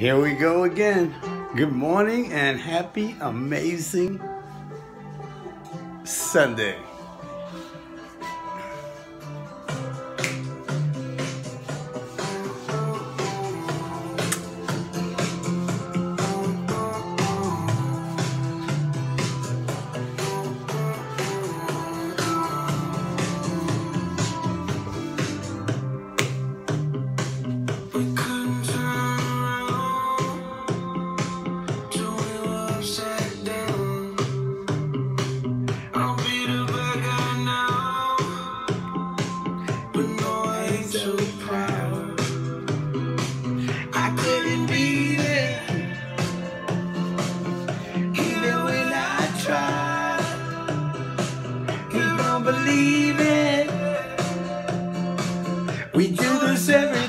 Here we go again. Good morning and happy, amazing Sunday. believe it. We do this every